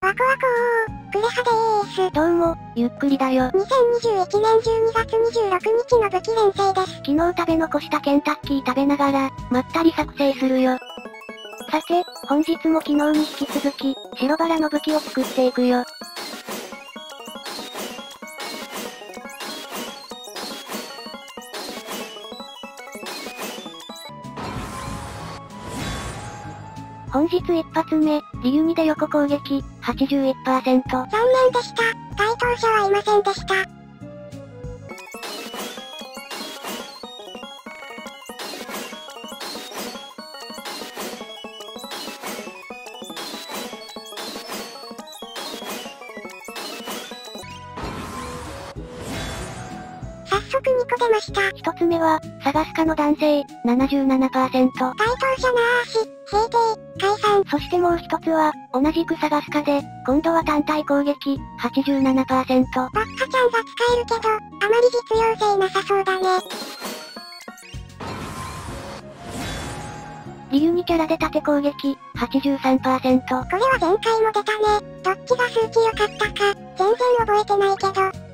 ワコワコー、クレハでーす。どうも、ゆっくりだよ。2021年12月26日の武器連成です。昨日食べ残したケンタッキー食べながら、まったり作成するよ。さて、本日も昨日に引き続き、白バラの武器を作っていくよ。本日一発目、リユニで横攻撃、81%。残念でした。該当者はいませんでした。早速2個出ました。一つ目は、探すかの男性、77%。該当者なーし、平定、解散。そしてもう一つは、同じく探すかで、今度は単体攻撃、87%。バッカちゃんが使えるけど、あまり実用性なさそうだね。リユニキャラで縦攻撃、83%。これは前回も出たね。どっちが数値良かったか、全然覚えてないけど。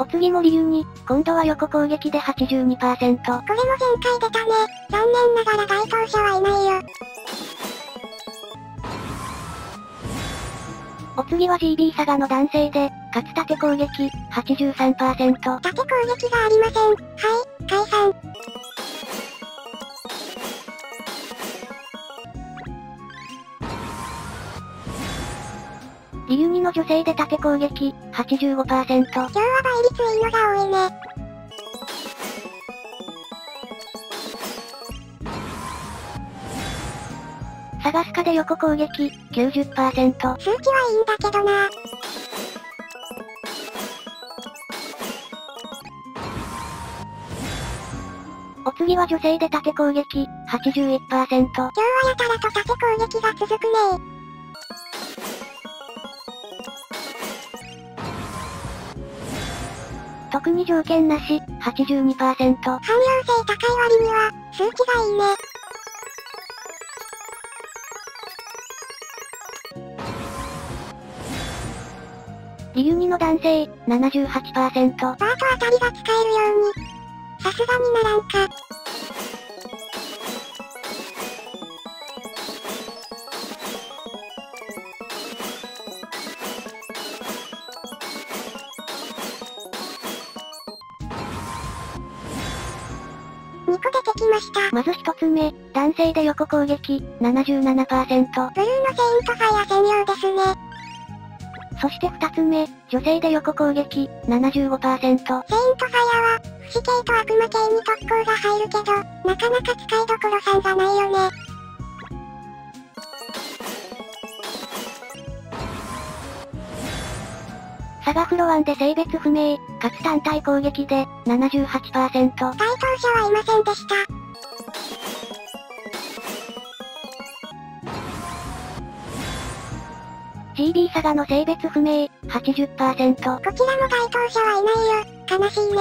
お次もリユニ、今度は横攻撃で82%。これも前回出たね。残念ながら該当者はいないよ。お次は GB サガの男性で、かつ縦攻撃、83%。縦攻撃がありません。はい、解散。リユニの女性で縦攻撃、85%。今日は倍率いいのが多いね。探すかで横攻撃、90%。数値はいいんだけどな。お次は女性で縦攻撃、81%。今日はやたらと縦攻撃が続くね特に条件なし、82%。汎用性高い割には、数値がいいね。リユニの男性、78%。バートあたりが使えるように。さすがにならんか。ました。まず一つ目、男性で横攻撃、77%。ブルーのセイントファイア専用ですね。そして二つ目、女性で横攻撃、75%。セイントファイアは、不死系と悪魔系に特攻が入るけど、なかなか使いどころさんがないよね。サガフロワンで性別不明、かつ単体攻撃で、78%。該当者はいませんでした。GB サガの性別不明、80%。こちらも該当者はいないよ。悲しいね。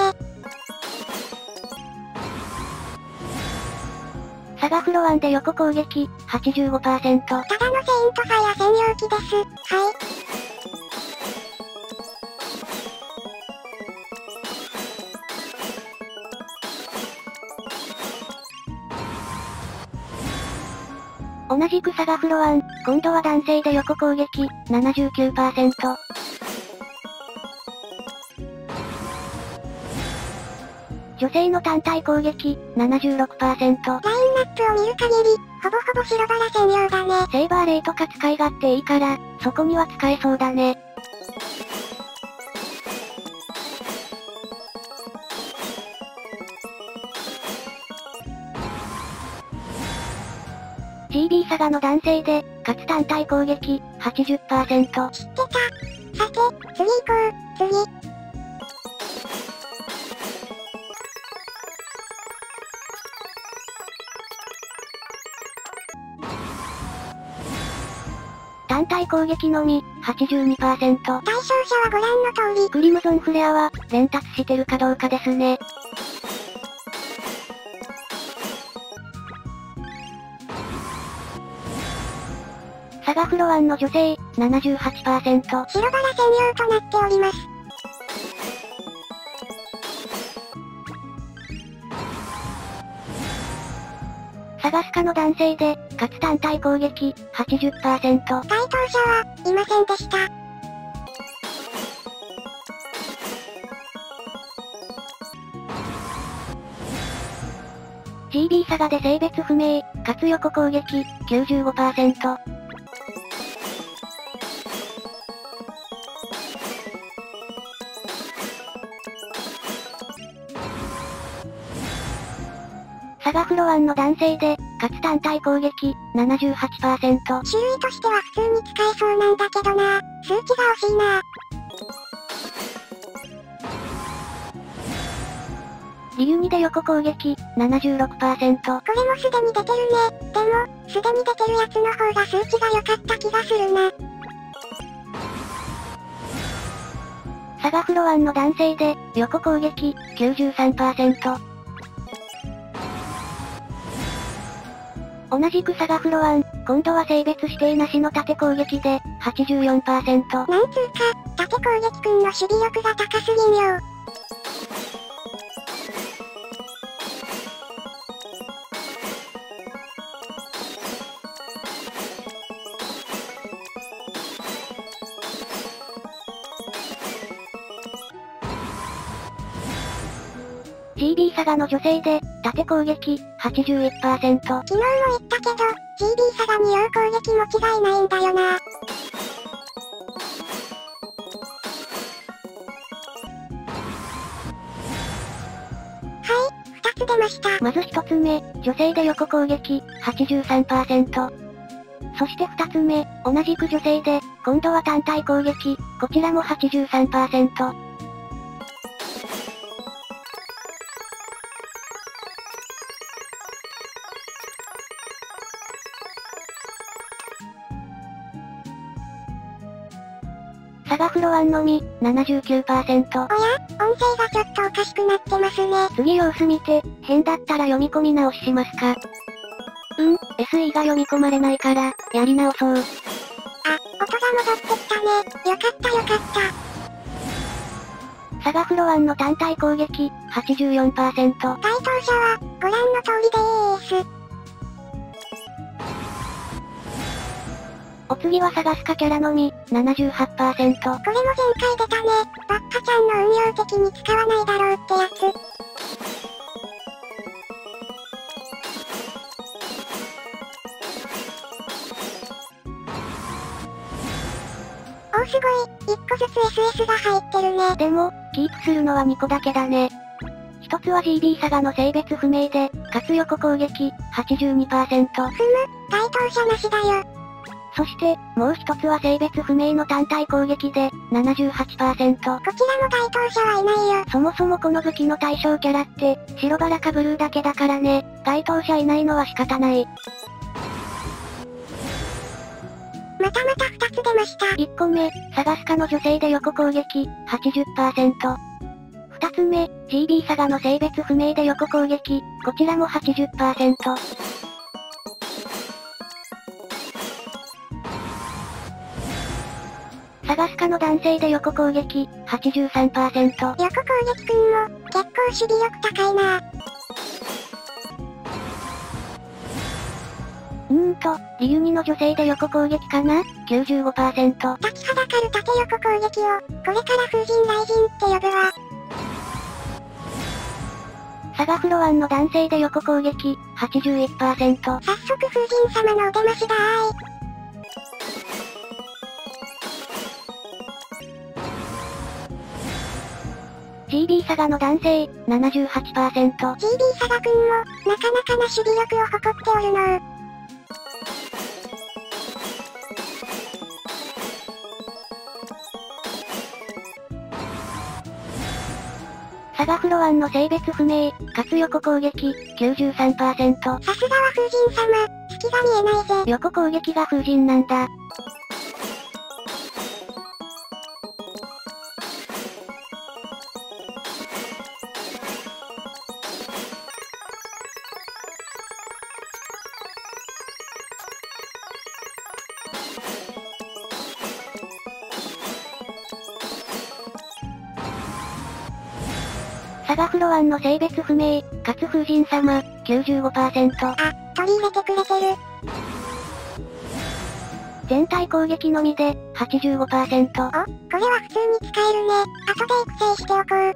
サガフロワンで横攻撃、85%。ただのセイントファイア専用機です。はい。同じくサガフロワン、今度は男性で横攻撃、79%。女性の単体攻撃、76%。ラインナップを見る限り、ほぼほぼ白バラ専用だね。セーバーレイとか使い勝手いいから、そこには使えそうだね。GB サガの男性で、かつ単体攻撃、80%。知ってた。さて、次行こう。次。単体攻撃のみ、82%。対象者はご覧の通り。クリムゾンフレアは、連達してるかどうかですね。フロアンの女性、78%。白バラ専用となっております。サガスカの男性で、かつ単体攻撃、80%。該当者は、いませんでした。GB サガで性別不明、かつ横攻撃、95%。ロアンの男性で、かつ単体攻撃、78%。種類としては普通に使えそうなんだけどな。数値が惜しいな。リユニで横攻撃、76%。これもすでに出てるね。でも、すでに出てるやつの方が数値が良かった気がするな。サガフロアンの男性で、横攻撃、93%。同じくサガフロアン、今度は性別指定なしの縦攻撃で、84%。なんつうか、縦攻撃くんの守備力が高すぎんよ。GB サガの女性で、縦攻撃、81%。昨日も言ったけど、GB サガによう攻撃も違いないんだよな。はい、二つ出ました。まず一つ目、女性で横攻撃、83%。そして二つ目、同じく女性で、今度は単体攻撃、こちらも83%。サガフロアンのみ、79%。おや音声がちょっとおかしくなってますね。次様子見て、変だったら読み込み直ししますかうん、SE が読み込まれないから、やり直そう。あ、音が戻ってきたね。よかったよかった。サガフロアンの単体攻撃、84%。該当者は、ご覧の通りでーす。お次はサガスカキャラのみ、78%。これも前回出たね。バッカちゃんの運用的に使わないだろうってやつ。おすごい、1個ずつ SS が入ってるね。でも、キープするのは2個だけだね。一つは GB サガの性別不明で、かつ横攻撃、82%。該当者なしだよ。そして、もう一つは性別不明の単体攻撃で、78%。こちらも該当者はいないよ。そもそもこの武器の対象キャラって、白バラかブルーだけだからね、該当者いないのは仕方ない。またまた2つ出ました。1個目、サガスカの女性で横攻撃、80%。2つ目、GB サガの性別不明で横攻撃、こちらも80%。サガスカの男性で横攻撃、83%。横攻撃くんも、結構守備力高いな。うーんと、リユニの女性で横攻撃かな ?95%。滝肌カル縦横攻撃を、これから風神雷神って呼ぶわ。サガフロアンの男性で横攻撃、81%。早速風神様のお出ましだーい。GB サガの男性、78%。GB サガくんも、なかなかな守備力を誇っておるのう。サガフロアンの性別不明、かつ横攻撃、93%。さすがは風神様、隙が見えないぜ。横攻撃が風神なんだ。サガフロワンの性別不明、かつ風神様、95%。あ、取り入れてくれてる。全体攻撃のみで、85%。お、これは普通に使えるね。後で育成しておこう。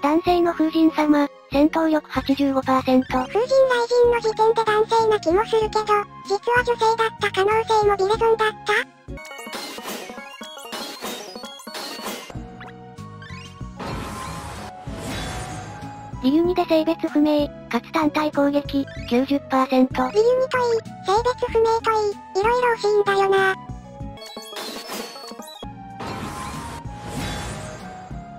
男性の風神様、戦闘力85%。風神雷神の時点で男性な気もするけど、実は女性だった可能性もビレゾンだった？リユニで性別不明、かつ単体攻撃、90%。理由にといい、性別不明といい、いろいろ惜しいんだよな。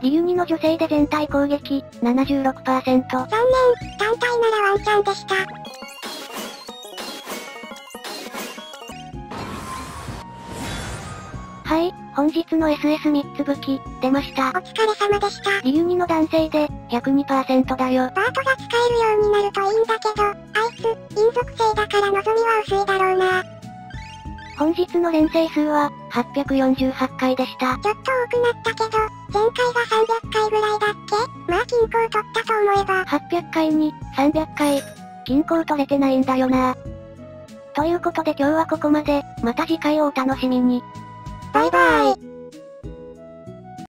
リユニの女性で全体攻撃、76%。残念、単体ならワンチャンでした。はい、本日の SS3 つ武器、出ましたお。疲れ様でした。リユニの男性で、102%だよ。バートが使えるようになるといいんだけど、あいつ、陰属性だから望みは薄いだろうな。本日の連星数は、848回でした。ちょっと多くなったけど、前回が300回ぐらいだっけ？まあ均衡取ったと思えば。800回に、300回、均衡取れてないんだよな。ということで今日はここまで、また次回をお楽しみに。バイバーイ。